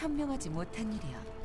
현명하지 못한 일이야.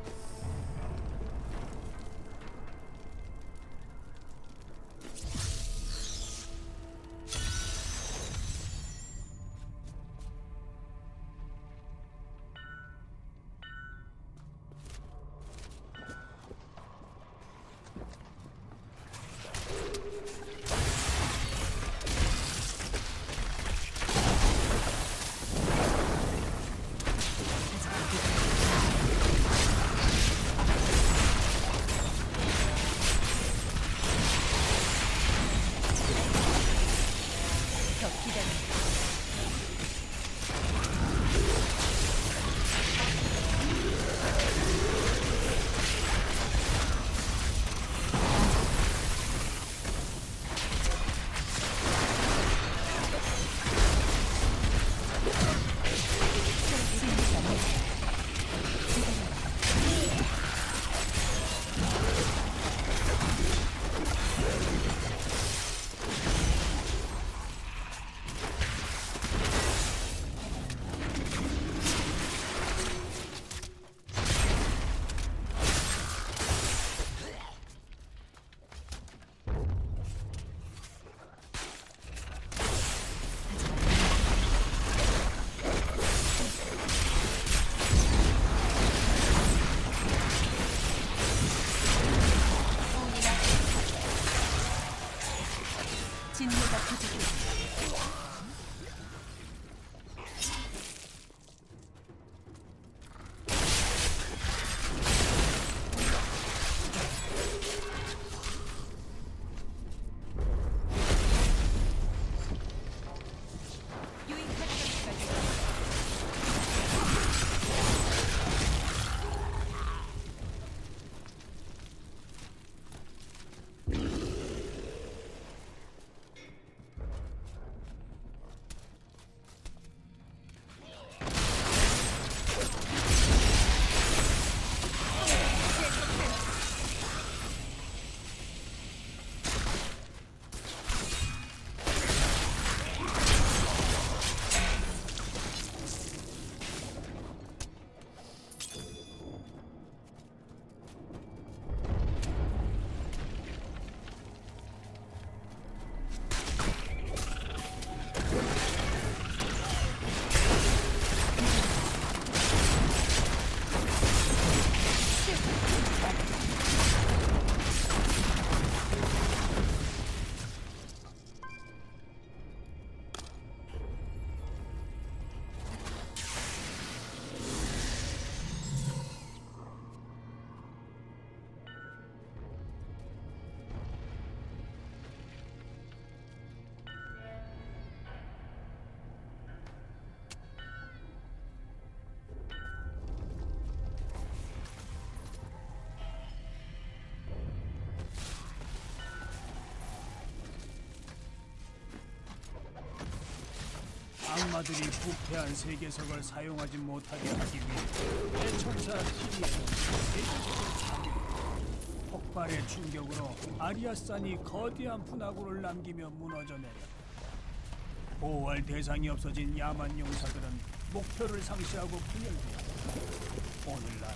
악마들이 부패한 세계석을 사용하지 못하게 하기 위해 대천사 티리에는 세계석을 파괴 폭발의 충격으로 아리아산이 거대한 분화구를 남기며 무너져 내렸다. 보호할 대상이 없어진 야만 용사들은 목표를 상실하고 분열되었다. 오늘날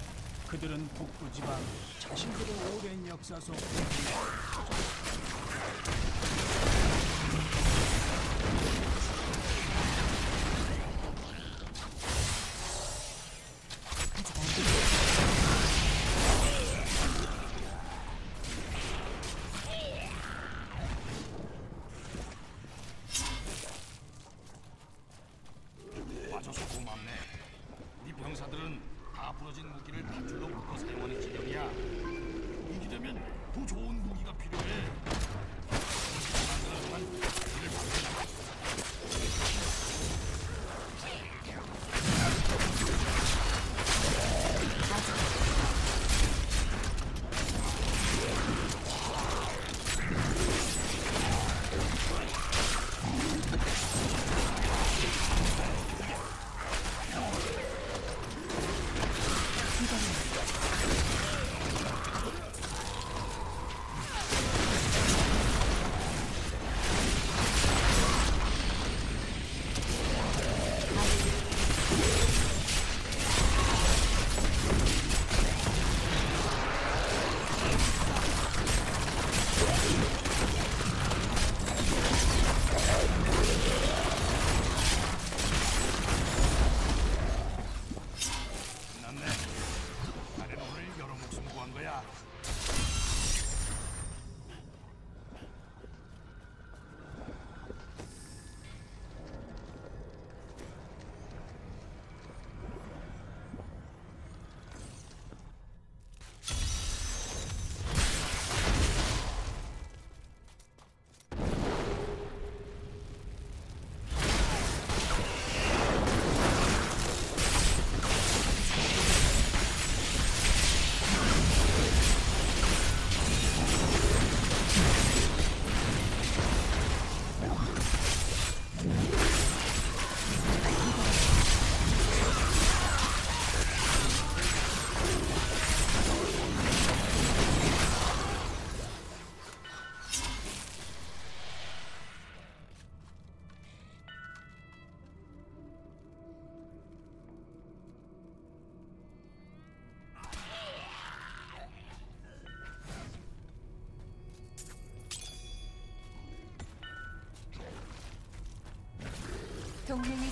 그들은 북부 지방 자신들의 오랜 역사 속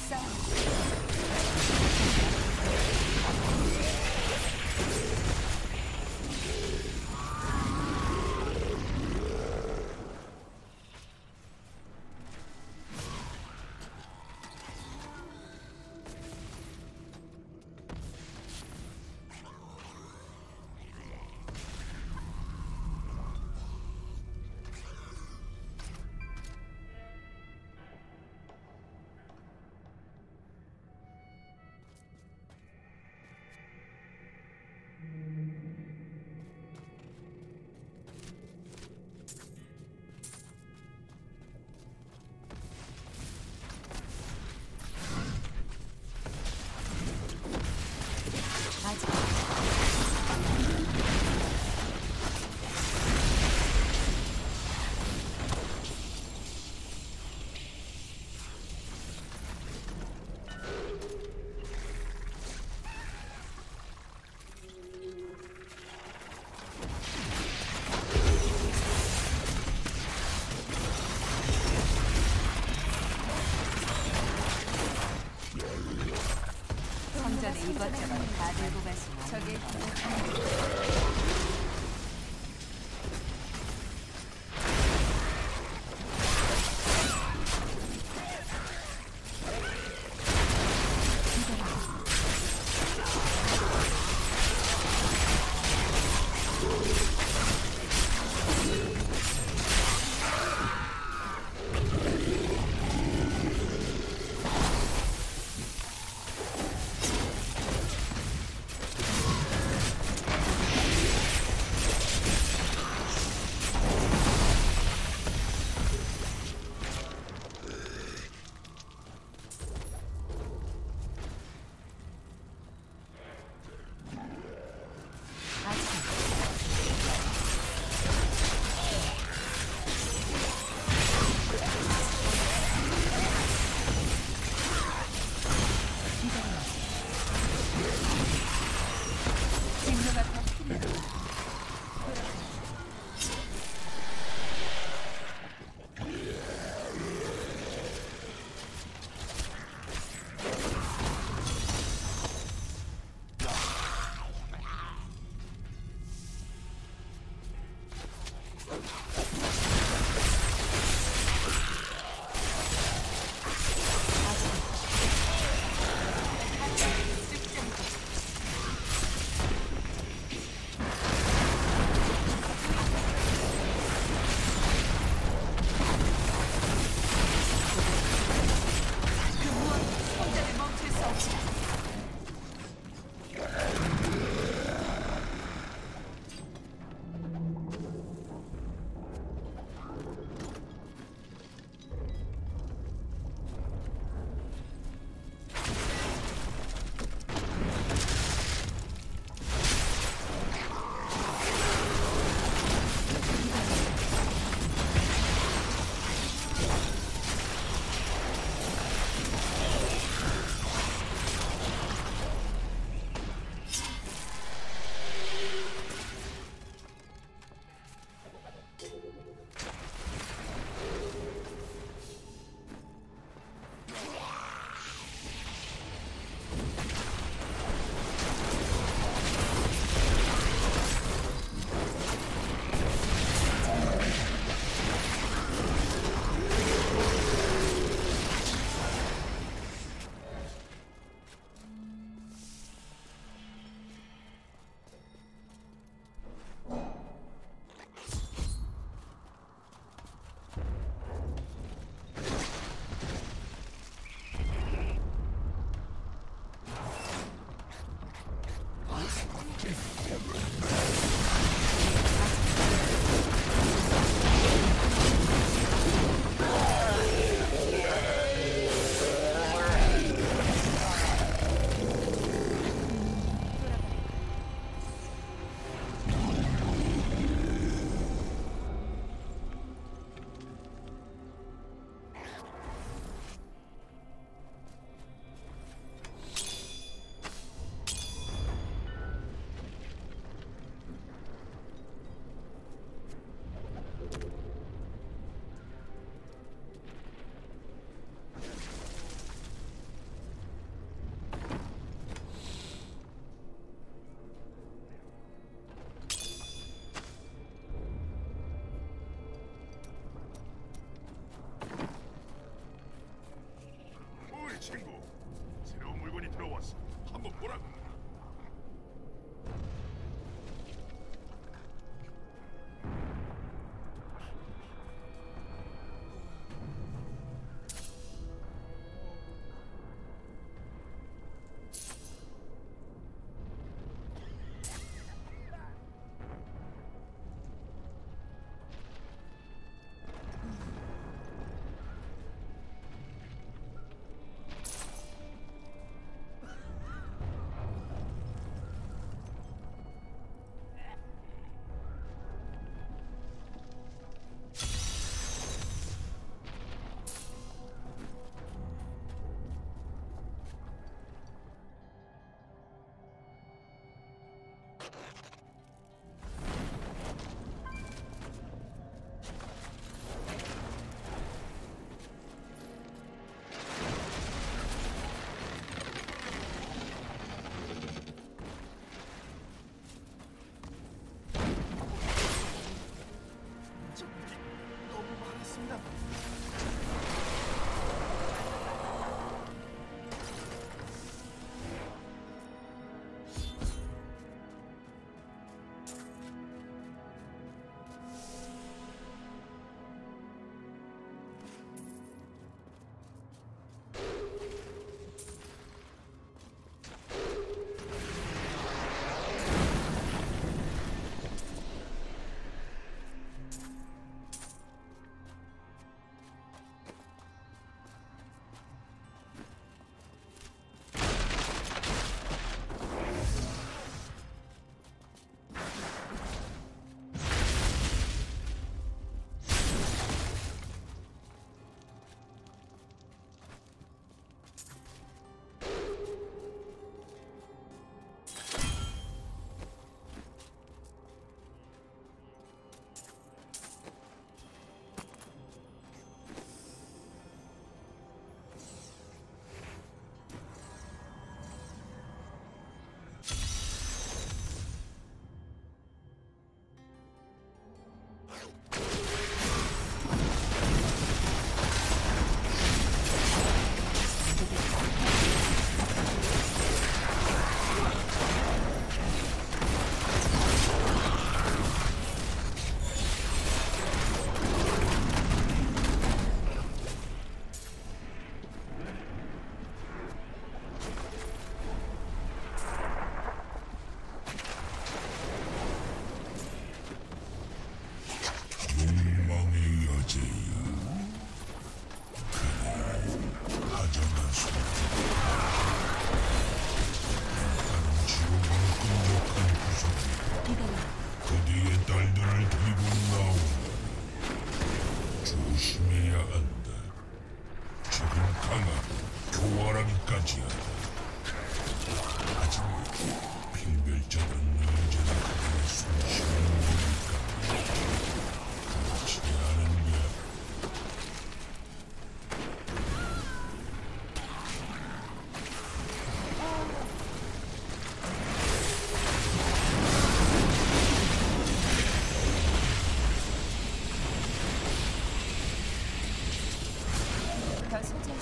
sound. Messer.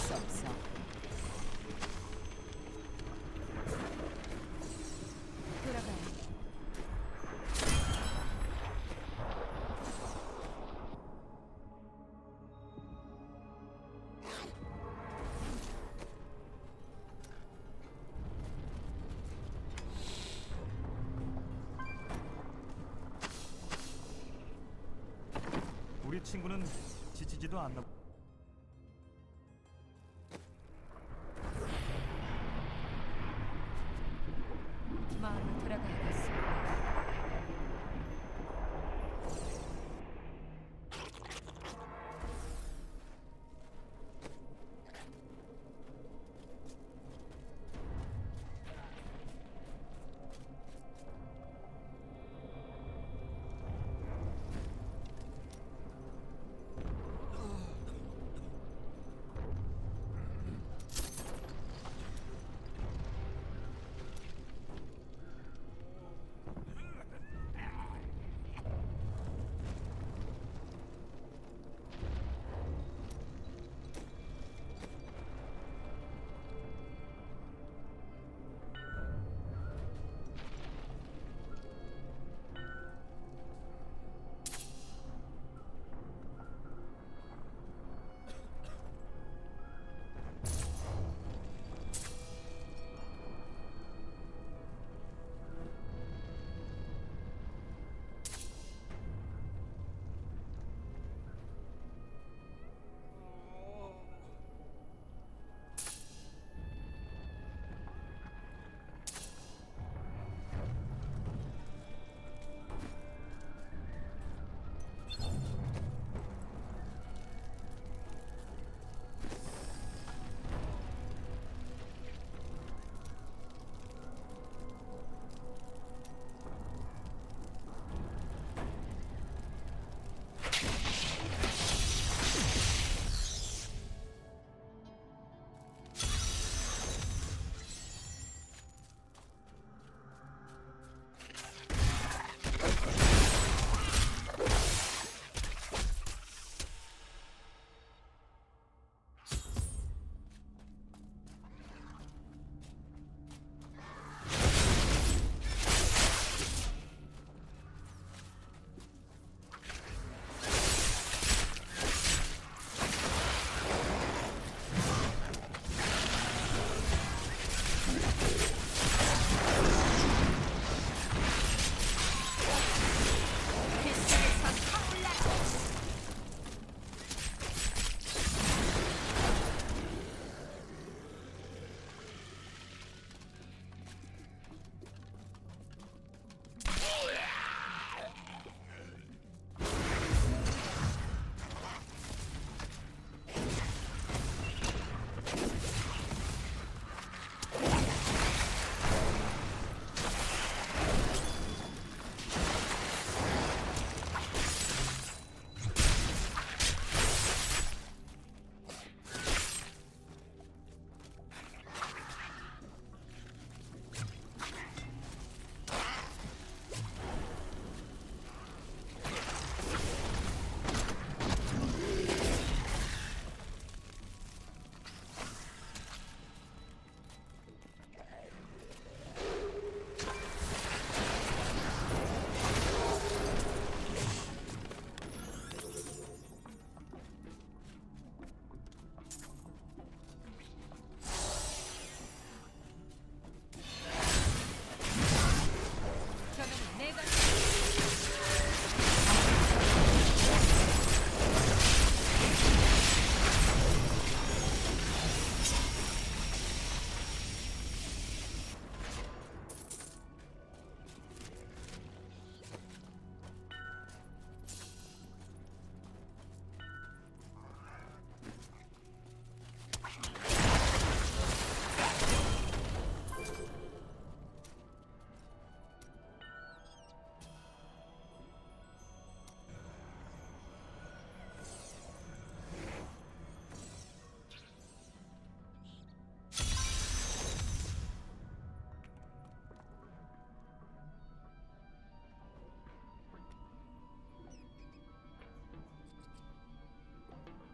수 없어. 우리 친구는 지치지도 않나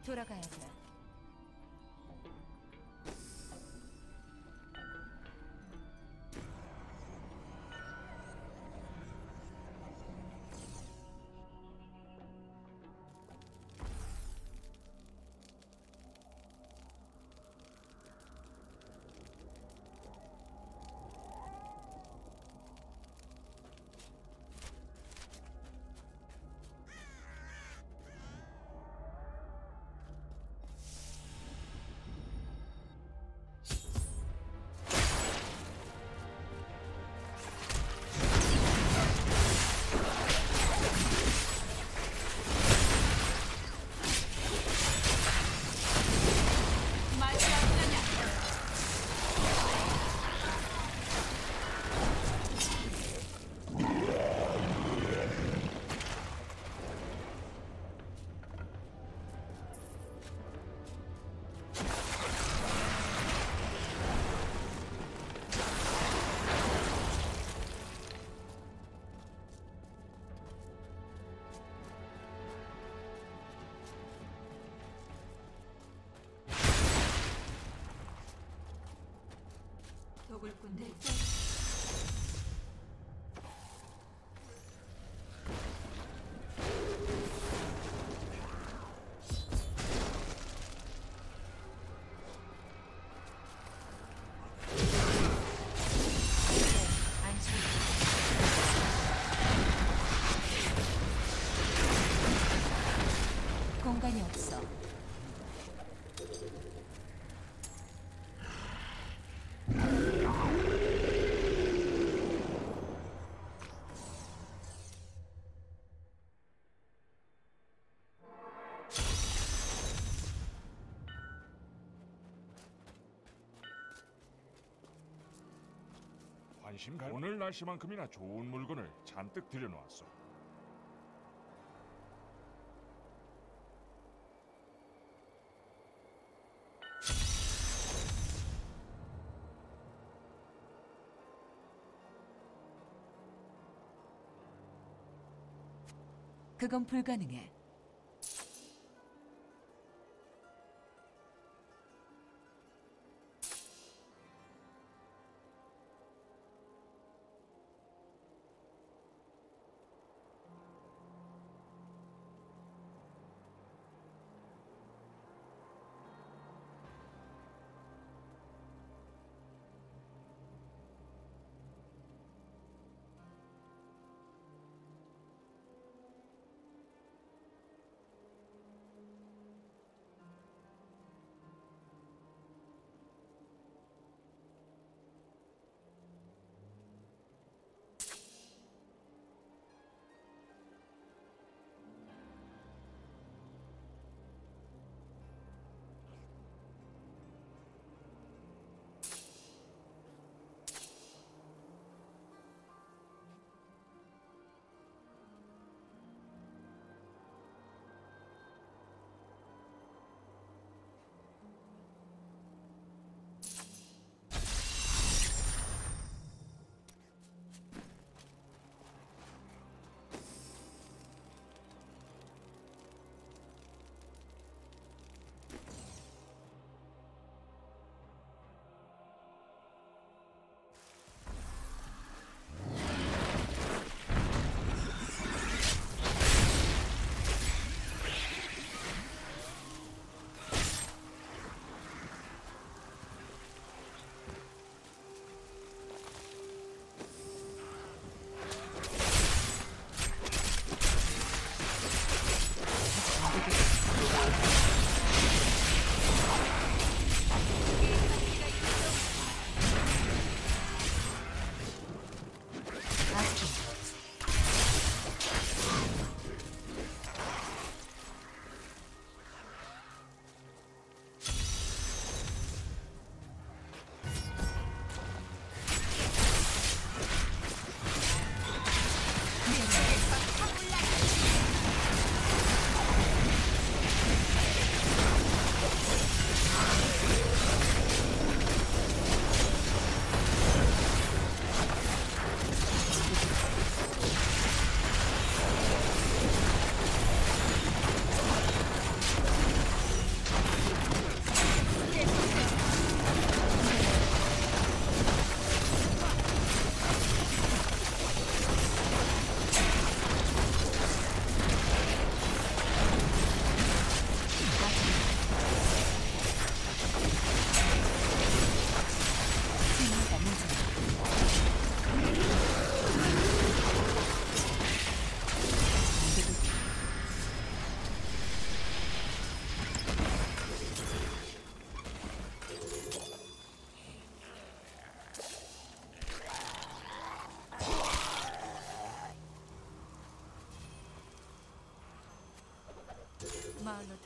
돌아가야 돼. 도굴 관심 갈 오늘 날씨만큼이나 좋은 물건을 잔뜩 들여놓았어. 그건 불가능해.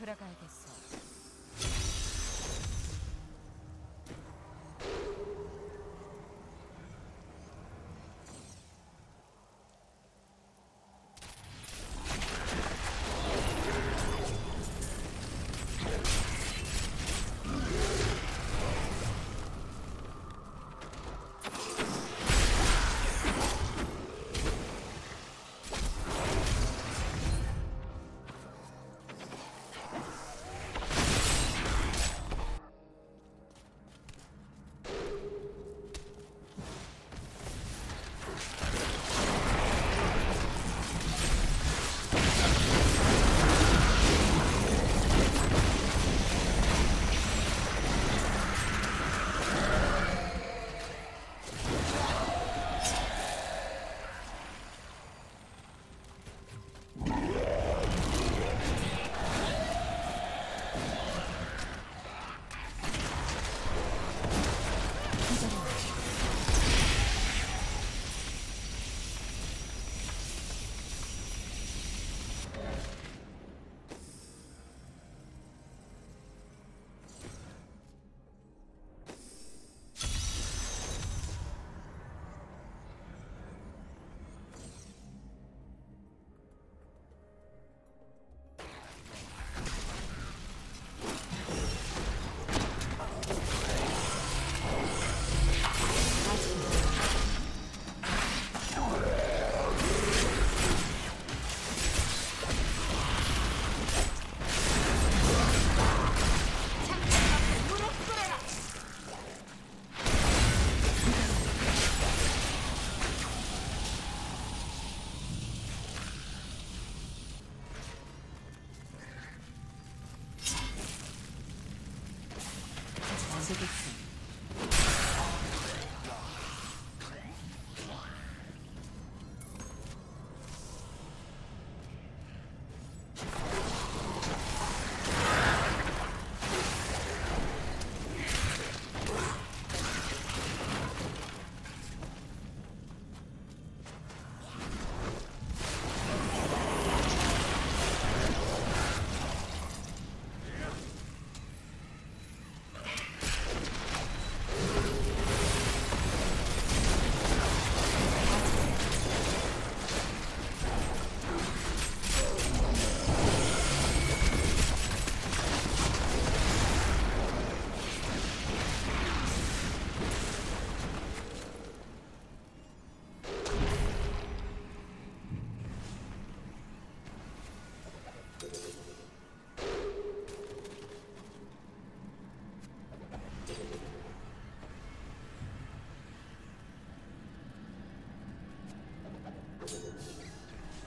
마을로 돌